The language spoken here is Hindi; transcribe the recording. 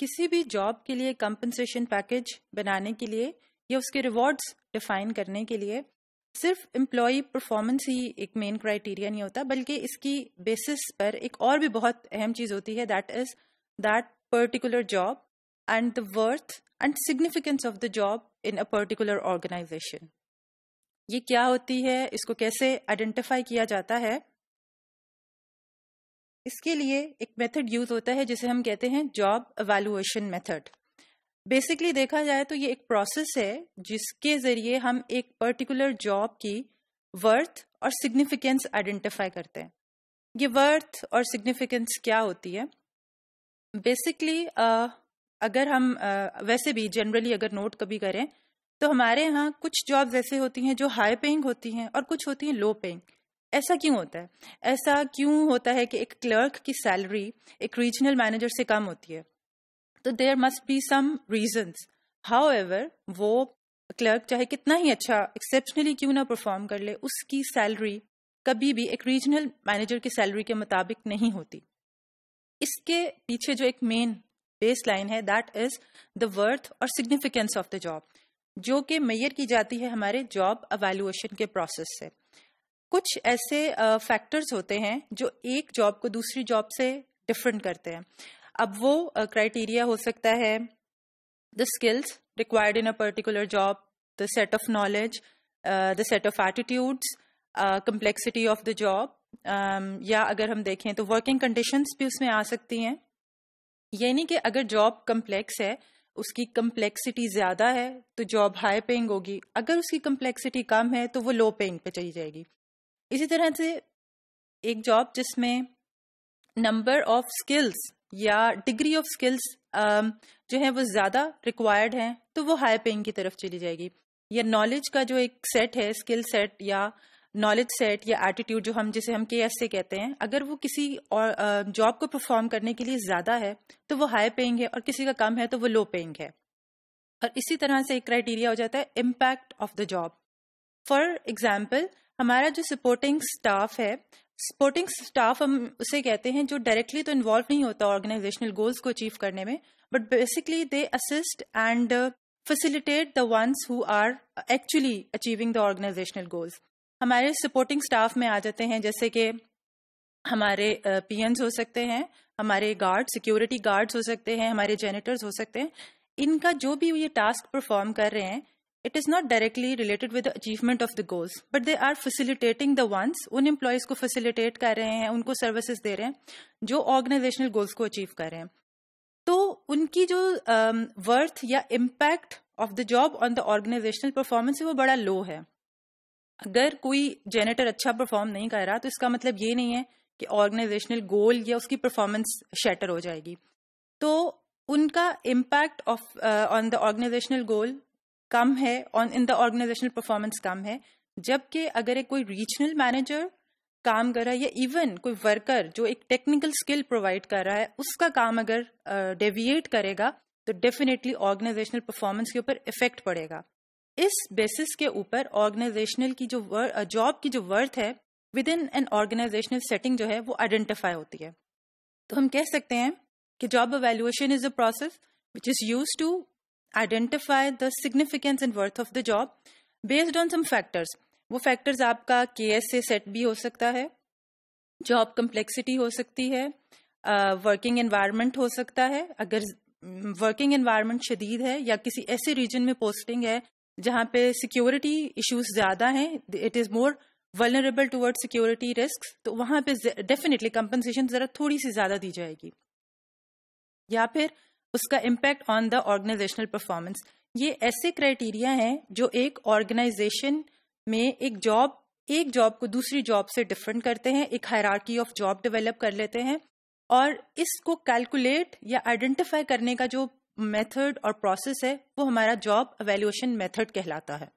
किसी भी जॉब के लिए कंपनसेशन पैकेज बनाने के लिए या उसके रिवॉर्ड्स डिफाइन करने के लिए सिर्फ़ एम्प्लॉय परफॉर्मेंस ही एक मेन क्राइटेरिया नहीं होता, बल्कि इसकी बेसिस पर एक और भी बहुत अहम चीज़ होती है that is that particular job and the worth and significance of the job in a particular organisation ये क्या होती है, इसको कैसे आइडेंटिफाई किया जाता है? इसके लिए एक मेथड यूज़ होता है जिसे हम कहते हैं जॉब अवेलुएशन मेथड बेसिकली देखा जाए तो ये एक प्रोसेस है जिसके ज़रिए हम एक पर्टिकुलर जॉब की वर्थ और सिग्निफिकेंस आइडेंटिफाई करते हैं। ये वर्थ और सिग्निफिकेंस क्या होती है? बेसिकली अगर हम uh, वैसे भी जनरली अगर नोट कभी करें तो हमारे यहाँ कुछ जॉब्स ऐसे होती हैं जो हाई पेइंग होती हैं और कुछ होती हैं लो पेइंग ऐसा क्यों होता है? ऐसा क्यों होता है कि एक क्लर्क की सैलरी एक रीजनल मैनेजर से कम होती है? तो there must be some reasons however वो क्लर्क चाहे कितना ही अच्छा एक्सेप्शनली क्यों ना परफॉर्म कर ले, उसकी सैलरी कभी भी एक रीजनल मैनेजर की सैलरी के मुताबिक नहीं होती। इसके पीछे जो एक मेन बेस लाइन है दैट इज़ द वर्थ और सिग्निफिकेंस ऑफ़ द जॉब जो कि मैयर की जाती है हमारे जॉब अवेल्युएशन के प्रोसेस से। कुछ ऐसे फैक्टर्स होते हैं जो एक जॉब को दूसरी जॉब से डिफरेंट करते हैं। अब वो क्राइटेरिया हो सकता है the skills required in a particular job the set of knowledge the set of attitudes complexity of the job या अगर हम देखें तो वर्किंग कंडीशंस भी उसमें आ सकती हैं। यानी कि अगर जॉब कम्प्लेक्स है, उसकी कम्प्लेक्सिटी ज़्यादा है तो जॉब हाई पेइंग होगी। अगर उसकी कम्प्लेक्सिटी कम है तो वो लो पेइंग पे चली जाएगी। इसी तरह से एक जॉब जिसमें नंबर ऑफ़ स्किल्स या डिग्री ऑफ़ स्किल्स जो है वो ज़्यादा रिक्वायर्ड है तो वो हाई पेइंग की तरफ़ चली जाएगी। या नॉलेज का जो एक सेट है स्किल सेट या नॉलेज सेट या एटीट्यूड जो हम, जिसे हम के एस से कहते हैं, अगर वो किसी और जॉब को परफॉर्म करने के लिए ज़्यादा है तो वो हाई पेइंग है और किसी का कम है तो वो लो पेइंग है। और इसी तरह से एक क्राइटेरिया हो जाता है impact of the job for example हमारा जो सपोर्टिंग स्टाफ है सपोर्टिंग स्टाफ हम उसे कहते हैं जो डायरेक्टली तो इन्वॉल्व नहीं होता ऑर्गेनाइजेशनल गोल्स को अचीव करने में but basically they assist and facilitate the ones who are actually achieving the organisational goals हमारे सपोर्टिंग स्टाफ में आ जाते हैं, जैसे कि हमारे पीएनस हो सकते हैं, हमारे गार्ड सिक्योरिटी गार्ड्स हो सकते हैं, हमारे जेनेटर्स हो सकते हैं। इनका जो भी ये टास्क परफॉर्म कर रहे हैं it is not directly related with achievement of the goals but they are facilitating the ones उन एम्प्लॉयज़ को फैसिलिटेट कर रहे हैं उनको सर्विसेज़ दे रहे हैं जो ऑर्गेनाइजेशनल गोल्स को अचीव कर रहे हैं। तो उनकी जो वर्थ um, या impact of the job on the organisational performance है वो बड़ा लो है। अगर कोई जेनेटर अच्छा परफॉर्म नहीं कर रहा तो इसका मतलब ये नहीं है कि ऑर्गेनाइजेशनल गोल या उसकी परफॉर्मेंस शेटर हो जाएगी। तो उनका impact of on the organisational goal कम है on in the organisational performance कम है जबकि अगर एक कोई रीजनल मैनेजर काम कर रहा है या इवन कोई वर्कर जो एक टेक्निकल स्किल प्रोवाइड कर रहा है उसका काम अगर डेविएट uh, करेगा तो डेफिनेटली ऑर्गेनाइजेशनल परफॉर्मेंस के ऊपर इफ़ेक्ट पड़ेगा। इस बेसिस के ऊपर ऑर्गेनाइजेशनल की जो जॉब की जो वर्थ है within an organisational setting जो है वो आइडेंटिफाई होती है। तो हम कह सकते हैं कि job evaluation is a process which is use to identify the significance and worth of the job based on some factors वो फैक्टर्स आपका के एस से सेट भी हो सकता है जॉब कम्प्लेक्सिटी हो सकती है वर्किंग uh, एनवायरमेंट हो सकता है। अगर वर्किंग एनवायरमेंट शदीद है या किसी ऐसे रीजन में पोस्टिंग है जहाँ पे सिक्योरिटी इश्यूज़ ज़्यादा हैं it is more vulnerable toward security risk तो वहाँ पे डेफिनेटली कंपनसेशन जरा थोड़ी सी ज़्यादा दी जाएगी। या फिर उसका impact on the organisational performance ये ऐसे क्राइटेरिया हैं जो एक ऑर्गेनाइजेशन में एक जॉब एक जॉब को दूसरी जॉब से डिफरेंट करते हैं, एक हायरार्की ऑफ़ जॉब डेवलप कर लेते हैं और इसको कैलकुलेट या आइडेंटिफाई करने का जो मेथड और प्रोसेस है, वो हमारा जॉब अवेल्युएशन मेथड कहलाता है।